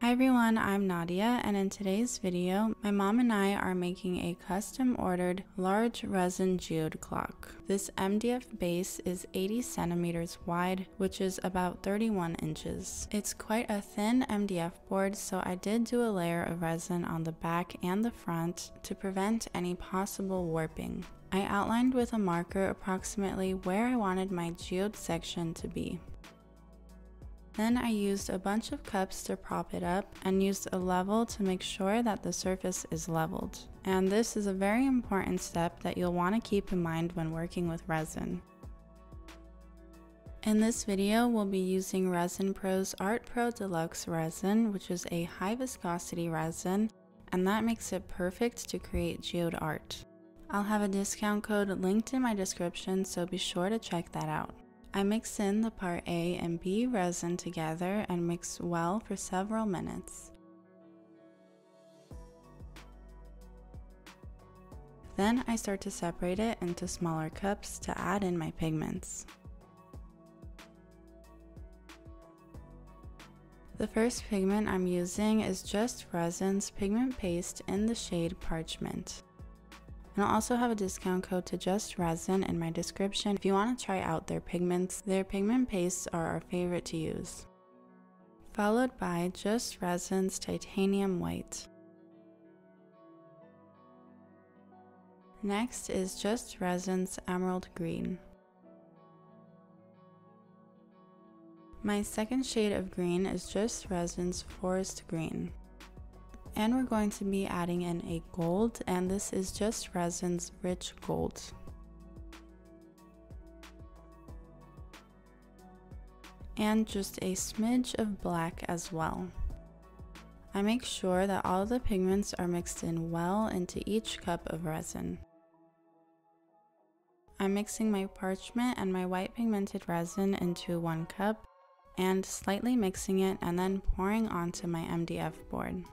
Hi everyone, I'm Nadia and in today's video, my mom and I are making a custom ordered large resin geode clock. This MDF base is 80 centimeters wide, which is about 31 inches. It's quite a thin MDF board, so I did do a layer of resin on the back and the front to prevent any possible warping. I outlined with a marker approximately where I wanted my geode section to be. Then I used a bunch of cups to prop it up and used a level to make sure that the surface is leveled. And this is a very important step that you'll want to keep in mind when working with resin. In this video, we'll be using Resin Pro's Art Pro Deluxe resin, which is a high viscosity resin, and that makes it perfect to create geode art. I'll have a discount code linked in my description, so be sure to check that out. I mix in the part A and B resin together and mix well for several minutes. Then I start to separate it into smaller cups to add in my pigments. The first pigment I'm using is Just Resin's pigment paste in the shade Parchment. And I'll also have a discount code to Just Resin in my description if you want to try out their pigments. Their pigment pastes are our favorite to use. Followed by Just Resin's Titanium White. Next is Just Resin's Emerald Green. My second shade of green is Just Resin's Forest Green and we're going to be adding in a gold and this is Just Resin's Rich Gold. And just a smidge of black as well. I make sure that all the pigments are mixed in well into each cup of resin. I'm mixing my parchment and my white pigmented resin into one cup and slightly mixing it and then pouring onto my MDF board.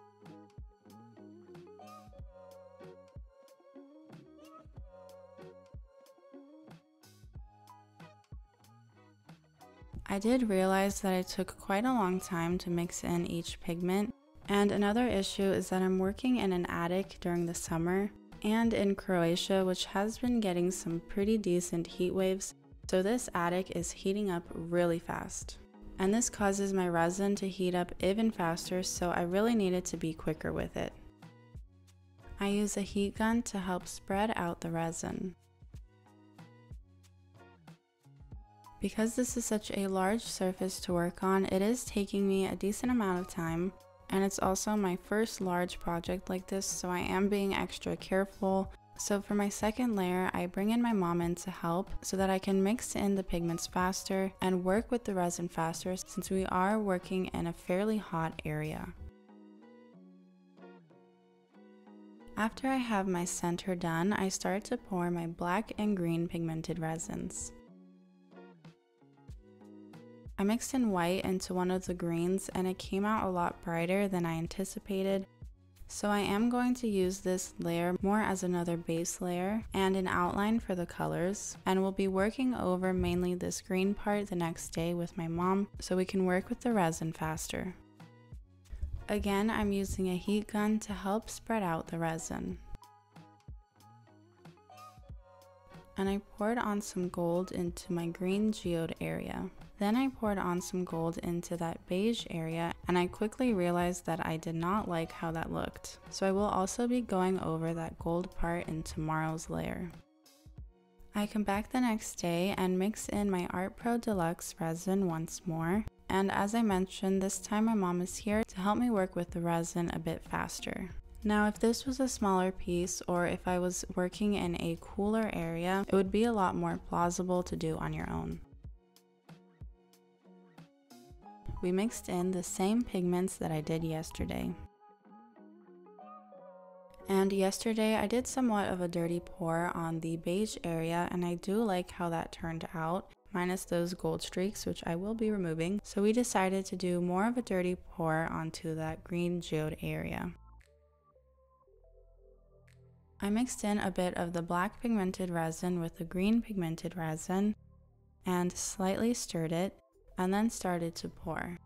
I did realize that it took quite a long time to mix in each pigment, and another issue is that I'm working in an attic during the summer and in Croatia, which has been getting some pretty decent heat waves, so this attic is heating up really fast. And this causes my resin to heat up even faster, so I really needed to be quicker with it. I use a heat gun to help spread out the resin. Because this is such a large surface to work on, it is taking me a decent amount of time and it's also my first large project like this so I am being extra careful. So for my second layer, I bring in my mom in to help so that I can mix in the pigments faster and work with the resin faster since we are working in a fairly hot area. After I have my center done, I start to pour my black and green pigmented resins. I mixed in white into one of the greens and it came out a lot brighter than I anticipated. So I am going to use this layer more as another base layer and an outline for the colors and we'll be working over mainly this green part the next day with my mom so we can work with the resin faster. Again, I'm using a heat gun to help spread out the resin. And I poured on some gold into my green geode area. Then I poured on some gold into that beige area and I quickly realized that I did not like how that looked. So I will also be going over that gold part in tomorrow's layer. I come back the next day and mix in my Art Pro Deluxe resin once more. And as I mentioned, this time my mom is here to help me work with the resin a bit faster. Now, if this was a smaller piece or if I was working in a cooler area, it would be a lot more plausible to do on your own. We mixed in the same pigments that I did yesterday. And yesterday I did somewhat of a dirty pour on the beige area and I do like how that turned out, minus those gold streaks which I will be removing. So we decided to do more of a dirty pour onto that green geode area. I mixed in a bit of the black pigmented resin with the green pigmented resin and slightly stirred it and then started to pour.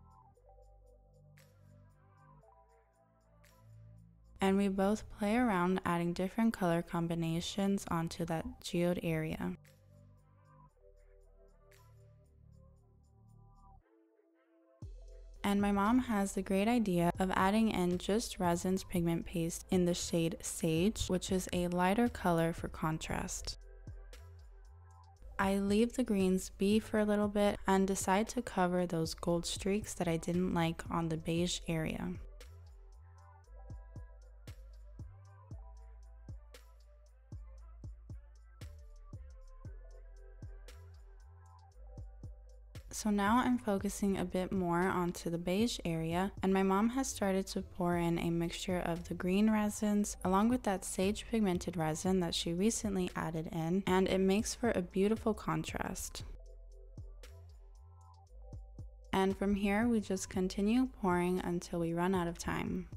and we both play around adding different color combinations onto that geode area. And my mom has the great idea of adding in Just Resin's pigment paste in the shade Sage, which is a lighter color for contrast. I leave the greens be for a little bit and decide to cover those gold streaks that I didn't like on the beige area. So now I'm focusing a bit more onto the beige area and my mom has started to pour in a mixture of the green resins along with that sage pigmented resin that she recently added in and it makes for a beautiful contrast. And from here we just continue pouring until we run out of time.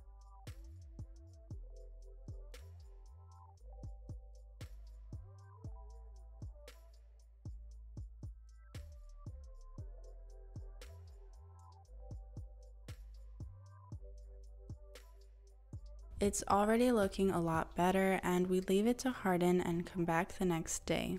It's already looking a lot better and we leave it to harden and come back the next day.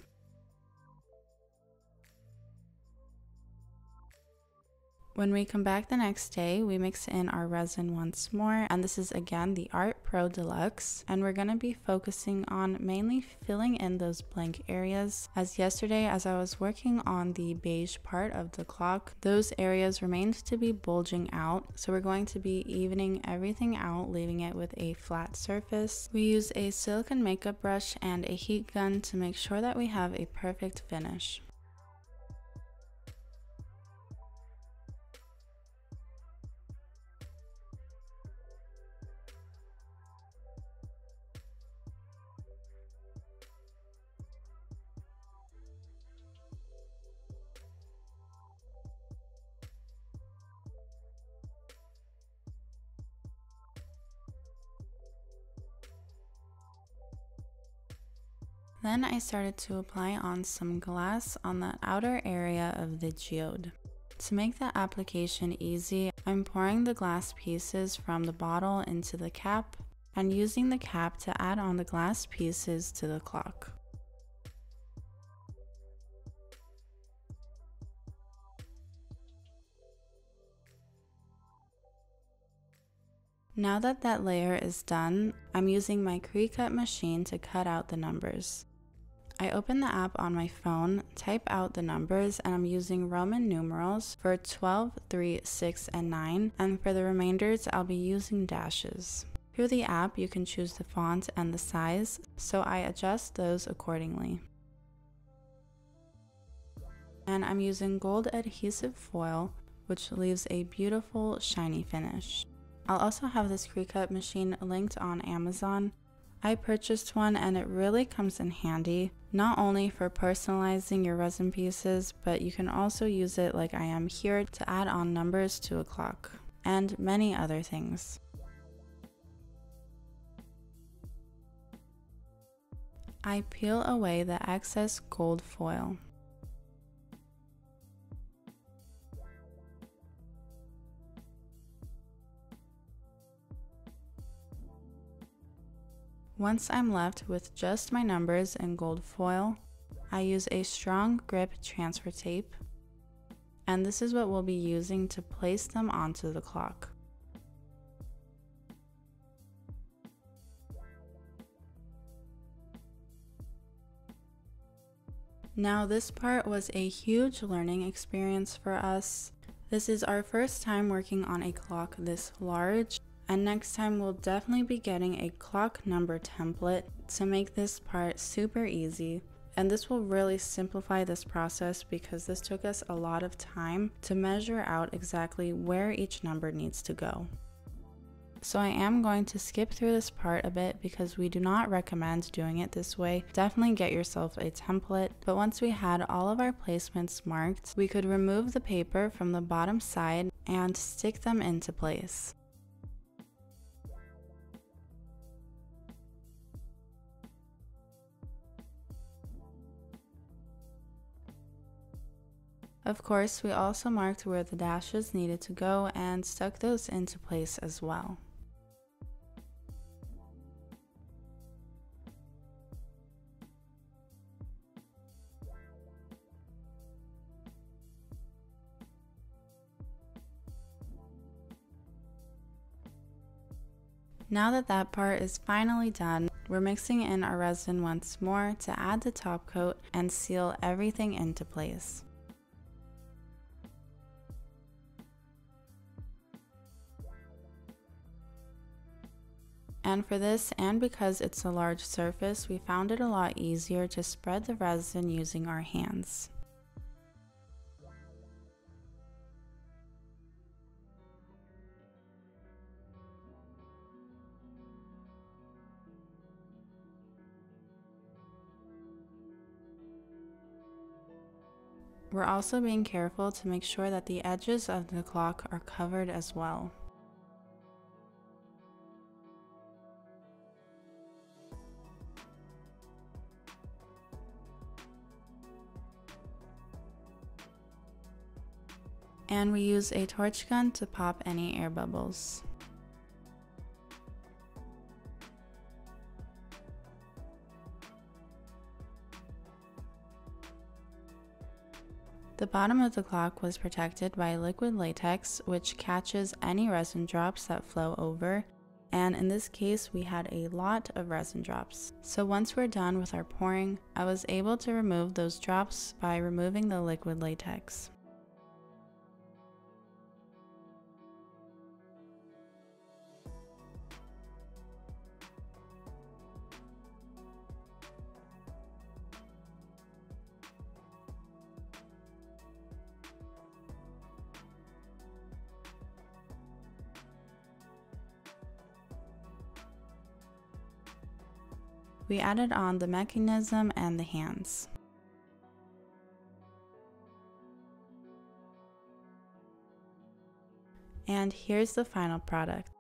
When we come back the next day, we mix in our resin once more, and this is again the Art Pro Deluxe, and we're going to be focusing on mainly filling in those blank areas. As yesterday, as I was working on the beige part of the clock, those areas remained to be bulging out, so we're going to be evening everything out, leaving it with a flat surface. We use a silicone makeup brush and a heat gun to make sure that we have a perfect finish. Then I started to apply on some glass on the outer area of the geode. To make the application easy, I'm pouring the glass pieces from the bottle into the cap and using the cap to add on the glass pieces to the clock. Now that that layer is done, I'm using my Cricut machine to cut out the numbers. I open the app on my phone, type out the numbers, and I'm using Roman numerals for 12, 3, 6, and 9, and for the remainders, I'll be using dashes. Through the app, you can choose the font and the size, so I adjust those accordingly. And I'm using gold adhesive foil, which leaves a beautiful shiny finish. I'll also have this Cricut machine linked on Amazon, I purchased one and it really comes in handy, not only for personalizing your resin pieces, but you can also use it like I am here to add on numbers to a clock, and many other things. I peel away the excess gold foil. Once I'm left with just my numbers in gold foil, I use a strong grip transfer tape, and this is what we'll be using to place them onto the clock. Now this part was a huge learning experience for us. This is our first time working on a clock this large and next time we'll definitely be getting a clock number template to make this part super easy. And this will really simplify this process because this took us a lot of time to measure out exactly where each number needs to go. So I am going to skip through this part a bit because we do not recommend doing it this way. Definitely get yourself a template, but once we had all of our placements marked, we could remove the paper from the bottom side and stick them into place. Of course, we also marked where the dashes needed to go and stuck those into place as well. Now that that part is finally done, we're mixing in our resin once more to add the top coat and seal everything into place. And for this, and because it's a large surface, we found it a lot easier to spread the resin using our hands. We're also being careful to make sure that the edges of the clock are covered as well. And we use a torch gun to pop any air bubbles. The bottom of the clock was protected by liquid latex, which catches any resin drops that flow over, and in this case we had a lot of resin drops. So once we're done with our pouring, I was able to remove those drops by removing the liquid latex. We added on the mechanism and the hands. And here's the final product.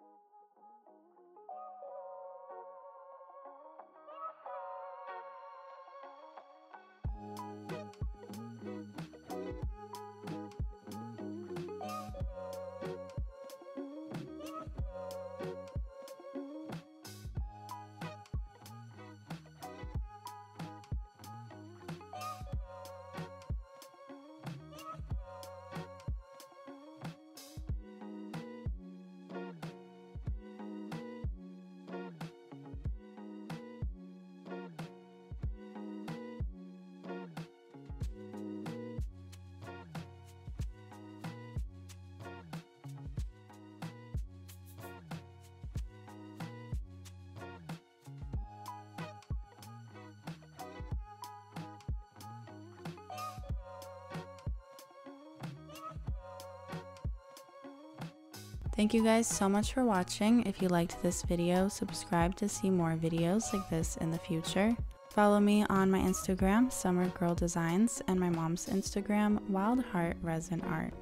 Thank you guys so much for watching. If you liked this video, subscribe to see more videos like this in the future. Follow me on my Instagram, Summer Girl Designs, and my mom's Instagram, Wild Heart Resin Art.